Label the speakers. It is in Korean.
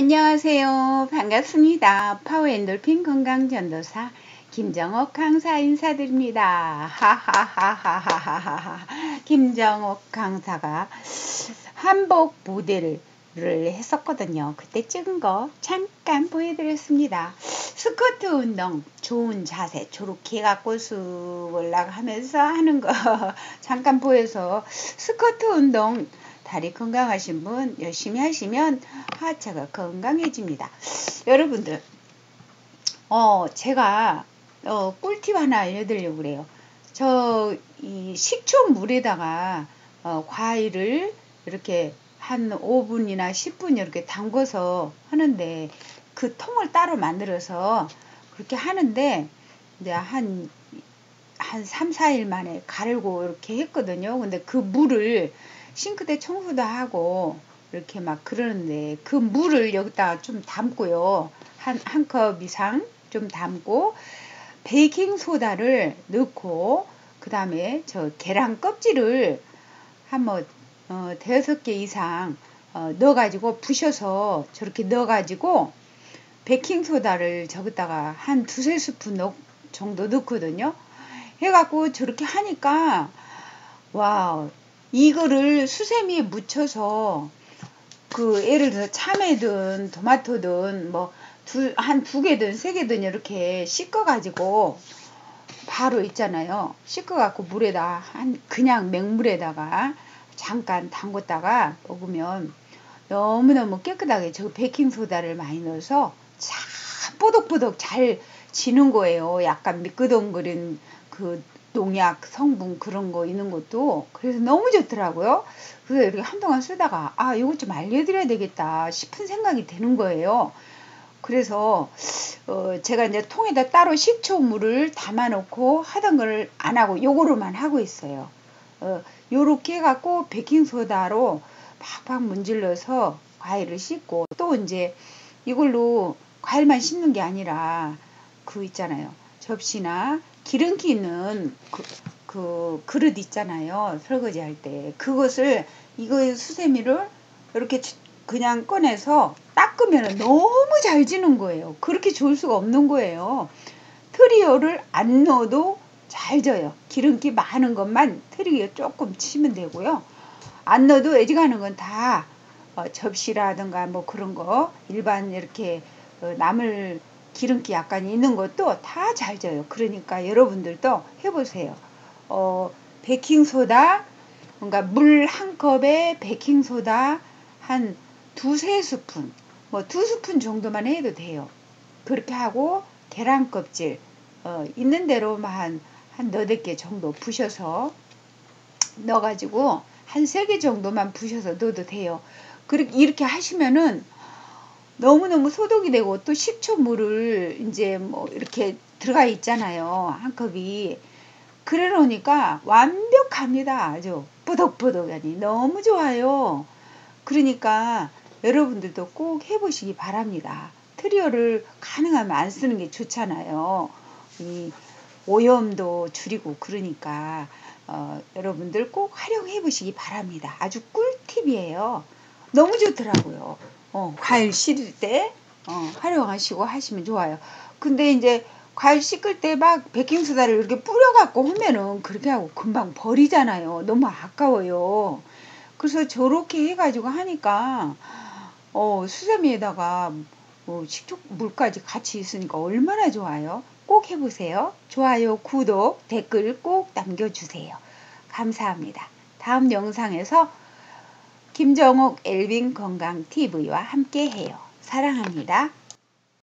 Speaker 1: 안녕하세요. 반갑습니다. 파워엔돌핀 건강전도사 김정옥 강사 인사드립니다. 하하하하하하하. 김정옥 강사가 한복 모델을 했었거든요. 그때 찍은 거 잠깐 보여드렸습니다. 스쿼트 운동 좋은 자세 저렇게 해갖고 쑥 올라가면서 하는 거 잠깐 보여서 스쿼트 운동 다리 건강하신 분 열심히 하시면 하체가 건강해집니다. 여러분들, 어, 제가 어, 꿀팁 하나 알려드리려고 그래요. 저 이 식초 물에다가 어, 과일을 이렇게 한 5분이나 10분 이렇게 담궈서 하는데 그 통을 따로 만들어서 그렇게 하는데 이제 한, 한 3, 4일 만에 갈고 이렇게 했거든요. 근데 그 물을 싱크대 청소도 하고 이렇게 막 그러는데 그 물을 여기다가 좀 담고요. 한, 한 컵 이상 좀 담고 베이킹 소다를 넣고 그 다음에 저 계란 껍질을 한뭐 어, 대여섯 개 이상 어, 넣어가지고 부셔서 저렇게 넣어가지고 베이킹 소다를 저기다가 한 두세 스푼 넣, 정도 넣거든요. 해갖고 저렇게 하니까 와 이거를 수세미에 묻혀서 그 예를 들어 참외든 토마토든 뭐한두 개든 세 개든 이렇게 씻어 가지고 바로 있잖아요. 씻어 갖고 물에다 한 그냥 맹물에다가 잠깐 담궜다가 먹으면 너무너무 깨끗하게 저 베이킹 소다를 많이 넣어서 참 뽀득뽀득 잘 지는 거예요. 약간 미끄덩거린 그 농약 성분 그런 거 있는 것도 그래서 너무 좋더라고요. 그래서 이렇게 한동안 쓰다가 아 이거 좀 알려드려야 되겠다 싶은 생각이 드는 거예요. 그래서 어 제가 이제 통에다 따로 식초물을 담아놓고 하던 걸 안 하고 요거로만 하고 있어요. 어 요렇게 해갖고 베킹소다로 팍팍 문질러서 과일을 씻고 또 이제 이걸로 과일만 씻는 게 아니라 그 있잖아요. 접시나 기름기 있는 그, 그 그릇 있잖아요. 설거지 할 때. 그것을 이거의 수세미를 이렇게 그냥 꺼내서 닦으면 너무 잘 지는 거예요. 그렇게 좋을 수가 없는 거예요. 트리오를 안 넣어도 잘 져요. 기름기 많은 것만 트리오 조금 치면 되고요. 안 넣어도 애지가는 건다 어, 접시라든가 뭐 그런 거 일반 이렇게 어, 나물 기름기 약간 있는 것도 다 잘 져요. 그러니까 여러분들도 해보세요. 어, 베킹소다, 그러니까 물한 컵에 베킹소다 한 두세 스푼, 뭐 두 스푼 정도만 해도 돼요. 그렇게 하고 계란 껍질, 어, 있는 대로만 한 너댓 개 정도 부셔서 넣어가지고 한 세 개 정도만 부셔서 넣어도 돼요. 그렇게 이렇게 하시면은 너무너무 소독이 되고 또 식초 물을 이제 뭐 이렇게 들어가 있잖아요. 한 컵이. 그래 놓으니까 완벽합니다. 아주 뿌덕뿌덕하니 너무 좋아요. 그러니까 여러분들도 꼭 해보시기 바랍니다. 트리오를 가능하면 안 쓰는 게 좋잖아요. 이 오염도 줄이고 그러니까 어, 여러분들 꼭 활용해 보시기 바랍니다. 아주 꿀팁이에요. 너무 좋더라고요. 어, 과일 씻을 때 어, 활용하시고 하시면 좋아요. 근데 이제 과일 씻을 때 막 베킹소다를 이렇게 뿌려갖고 하면은 그렇게 하고 금방 버리잖아요. 너무 아까워요. 그래서 저렇게 해가지고 하니까 어, 수세미에다가 뭐 식초 물까지 같이 있으니까 얼마나 좋아요. 꼭 해보세요. 좋아요, 구독, 댓글 꼭 남겨주세요. 감사합니다. 다음 영상에서 김정옥 엘빈 건강 TV와 함께 해요. 사랑합니다.